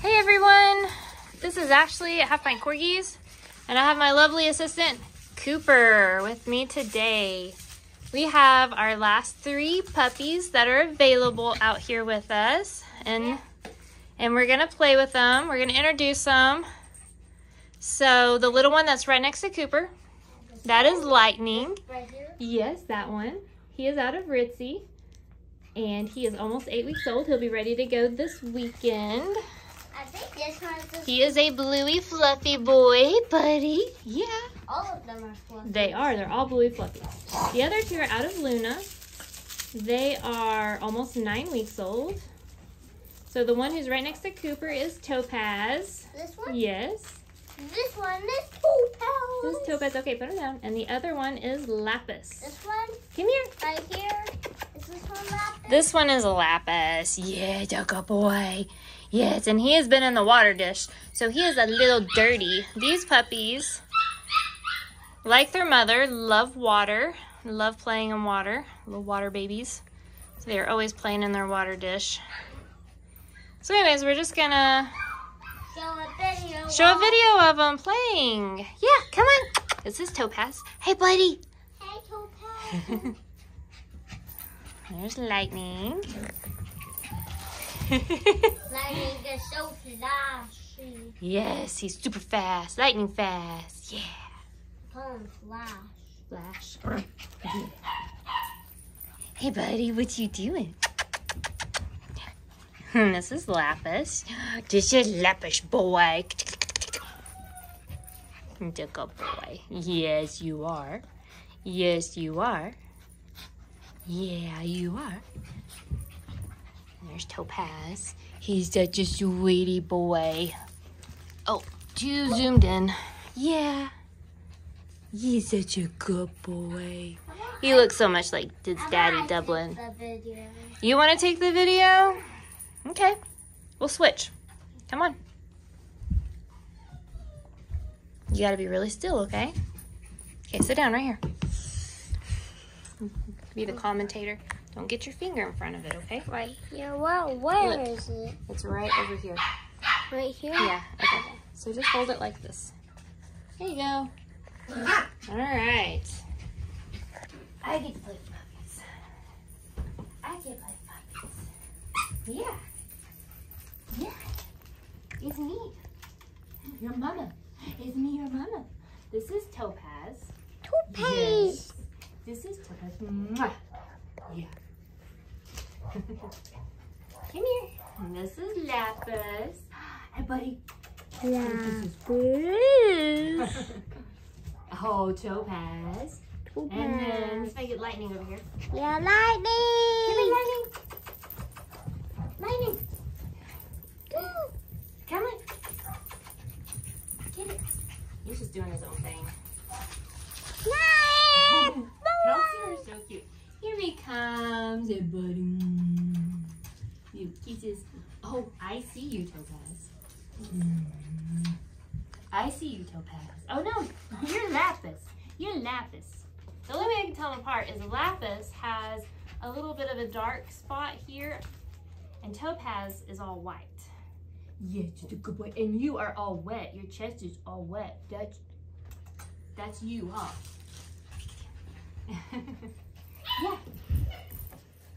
Hey everyone, this is Ashley at Half Pint Corgis, and I have my lovely assistant Cooper with me today. We have our last three puppies that are available out here with us, and and we're gonna play with them. We're gonna introduce them. So the little one that's right next to Cooper, that is Lightning. Right here? Yes, that one. He is out of Ritzy, and he is almost eight weeks old. He'll be ready to go this weekend. He is a bluey fluffy boy, buddy. Yeah. all of them are fluffy. They are. They're all bluey fluffy. The other two are out of Luna. They are almost nine weeks old. So the one who's right next to Cooper is Topaz. This one? Yes. This one is Topaz. This is Topaz. Okay, put him down. And the other one is Lapis. This one Come here. right here. Is this one lapis? This one is a Lapis. Yeah, good boy. Yes, and he has been in the water dish, so he is a little dirty. These puppies, like their mother, love water, love playing in water, little water babies. So they're always playing in their water dish. So anyways, we're just gonna Show a video. show a video of them playing. Yeah, come on. This is Topaz. Hey, buddy. Hey, Topaz. There's Lightning. Lightning is so flashy. yes, he's super fast. Lightning fast. Yeah. Come flash. Flash. Hey, buddy, what you doing? This is Lapis. This is Lapis, boy. Good boy. Yes, you are. Yes, you are. Yeah, you are. There's Topaz. He's such a sweetie boy. Oh, too zoomed in. Yeah. He's such a good boy. He looks so much like his daddy Dublin. You want to take the video? Okay. We'll switch. Come on. You got to be really still, okay? Okay, sit down right here. Be the commentator. Don't get your finger in front of it, okay? Right here. Well, where Look. is it? It's right over here. Right here? Yeah, okay. So just hold it like this. There you go. All right. I get to play with puppies. I get to play with puppies. Yeah. Yeah. It's me. Your mama. It's me, your mama. This is Topaz. Topaz. Yes. This is Topaz. Mwah. Yeah. Come here. And this is Lapis. Hey, buddy. Lapis. oh, Topaz. Topaz. And then let's make it lightning over here. Yeah, lightning. here, lightning. Lightning. Come on. Get it. He's just doing his own thing. Lightning. Kelsey are so cute. Here he comes, hey You kisses. Oh, I see you, Topaz. Mm-hmm. I see you, Topaz. Oh no, you're Lapis. You're Lapis. The only way I can tell them apart is Lapis has a little bit of a dark spot here, and Topaz is all white. Yeah, just a good boy. And you are all wet. Your chest is all wet. That's that's you, huh? yeah.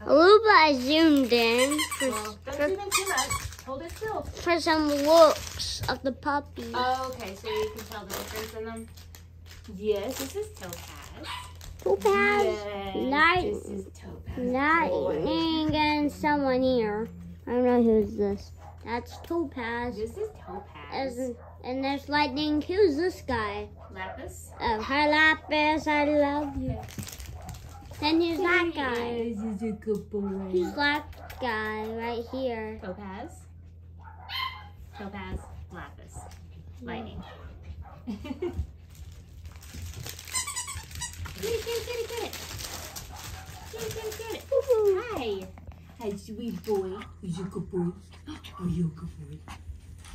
Aluba, I zoomed in for, Well, don't for, zoom in too much. Hold it still. for some looks of the puppy. Oh, okay. So you can tell the difference in them. Yes, this is Topaz. Topaz, Yes, light- this is Topaz. boy. lightning, and someone here. I don't know who's this. That's Topaz. This is Topaz. And, and there's lightning. Who's this guy? Lapis. Oh, hi Lapis, I love you. Then here's that guy. Is a good boy. Who's that guy right here? Topaz. Topaz. Lapis. Lightning. get it, get it, get it, get it. Get it, get it, get it. Hi. Hi, sweet boy. You a good boy? Are you a good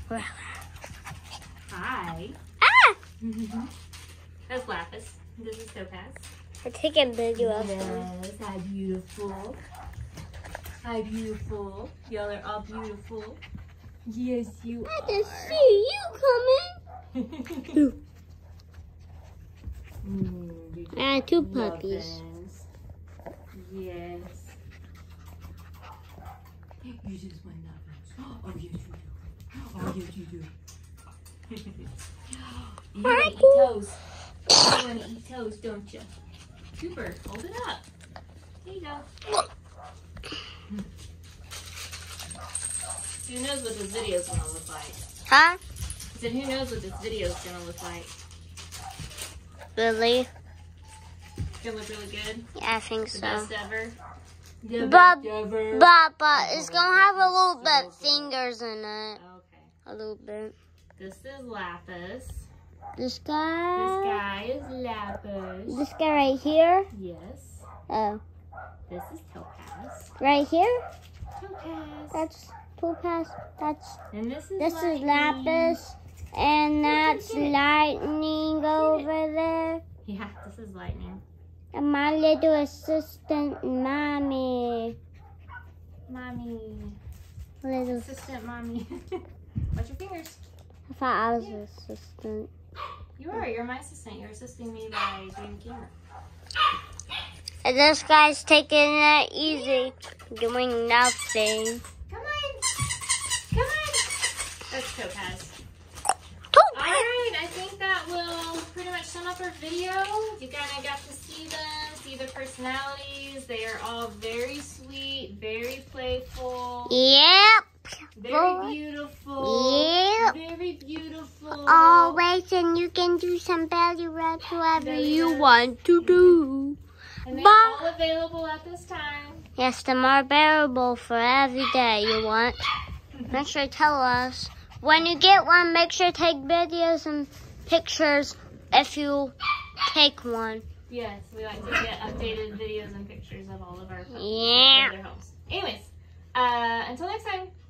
boy? Hi. Ah! That's Lapis. This is Topaz. I take a video of him. Yes, hi beautiful. Hi beautiful. Y'all are all beautiful. Yes, you are. I can see you coming. Mm, I had two puppies. Yes. You just want nuggets. Oh, yes, you do. Oh, yes, you do. you want to eat toast. You want to eat toast, don't you? Cooper, hold it up. There you go. Who knows what this video is gonna look like? Huh? I said, who knows what this video is gonna look like? Really? It's gonna look really good. Yeah, I think The so. best ever. The But- best ever. But but it's gonna have a little bit fingers in it. Okay. A little bit. This is Lapis. This guy. This guy. is Lapis. This guy right here. Yes. Oh, This is Topaz. right here. Topaz. That's topaz. That's And this is this is lapis, and that's lightning over there. Yeah, this is Lightning. And my little assistant, mommy. Mommy. Little. Assistant mommy. Watch your fingers. I thought I was an assistant. You are. You're my assistant. You're assisting me by doing the camera. And this guy's taking it easy, doing nothing. Come on. Come on. That's Topaz. All right, I think that will pretty much sum up our video. You kind of got to see them, see their personalities. They are all very sweet, very playful, Yep. Very beautiful. Yep. Very beautiful. Always, and you can do some belly rubs whatever you want to do. And they're Bye. all available at this time. Yes, the more bearable for every day you want. Make sure to tell us. When you get one, make sure to take videos and pictures if you take one. Yes, we like to get updated videos and pictures of all of our Yeah. their homes. Anyways, uh, until next time,